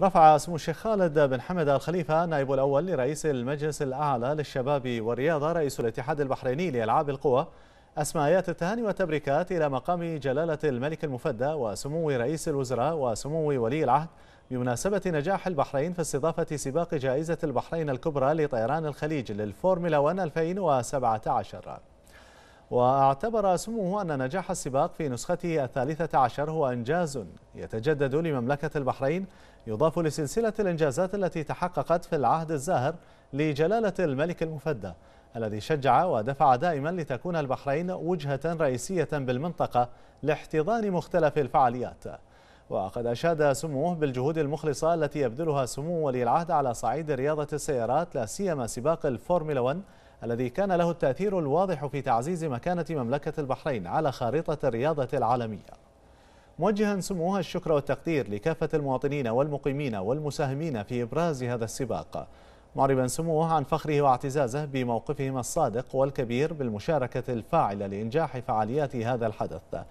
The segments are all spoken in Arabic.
رفع سمو الشيخ خالد بن حمد الخليفة نائب الأول لرئيس المجلس الأعلى للشباب والرياضة رئيس الاتحاد البحريني لألعاب القوى أسماءات التهاني والتبريكات إلى مقام جلالة الملك المفدى وسمو رئيس الوزراء وسمو ولي العهد. بمناسبة نجاح البحرين في استضافة سباق جائزة البحرين الكبرى لطيران الخليج للفورمولا 1 2017 وأعتبر سموه أن نجاح السباق في نسخته الثالثة عشر هو إنجاز يتجدد لمملكة البحرين يضاف لسلسلة الإنجازات التي تحققت في العهد الزاهر لجلالة الملك المفدى الذي شجع ودفع دائما لتكون البحرين وجهة رئيسية بالمنطقة لاحتضان مختلف الفعاليات. وقد أشاد سموه بالجهود المخلصة التي يبذلها سمو ولي العهد على صعيد رياضة السيارات لا سيما سباق الفورمولا 1 الذي كان له التأثير الواضح في تعزيز مكانة مملكة البحرين على خارطة الرياضة العالمية. موجها سموه الشكر والتقدير لكافة المواطنين والمقيمين والمساهمين في إبراز هذا السباق. معربا سموه عن فخره واعتزازه بموقفهم الصادق والكبير بالمشاركة الفاعلة لإنجاح فعاليات هذا الحدث.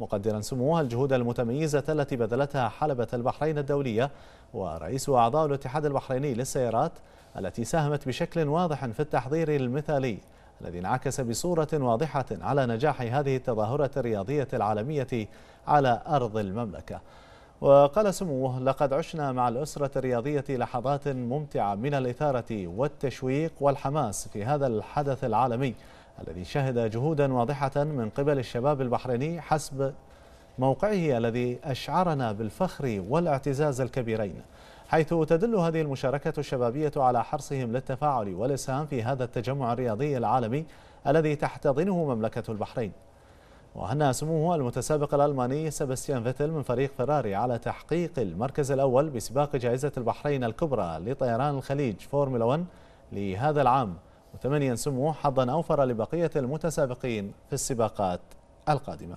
مقدرا سموه الجهود المتميزة التي بذلتها حلبة البحرين الدولية ورئيس أعضاء الاتحاد البحريني للسيارات التي ساهمت بشكل واضح في التحضير المثالي الذي انعكس بصورة واضحة على نجاح هذه التظاهرة الرياضية العالمية على أرض المملكة. وقال سموه لقد عشنا مع الأسرة الرياضية لحظات ممتعة من الإثارة والتشويق والحماس في هذا الحدث العالمي الذي شهد جهودا واضحة من قبل الشباب البحريني حسب موقعه الذي أشعرنا بالفخر والاعتزاز الكبيرين حيث تدل هذه المشاركة الشبابية على حرصهم للتفاعل والإسهام في هذا التجمع الرياضي العالمي الذي تحتضنه مملكة البحرين. وهنأ سموه المتسابق الألماني سباستيان فيتل من فريق فراري على تحقيق المركز الأول بسباق جائزة البحرين الكبرى لطيران الخليج فورمولا 1 لهذا العام. وتمنى سموه حظا أوفر لبقية المتسابقين في السباقات القادمة.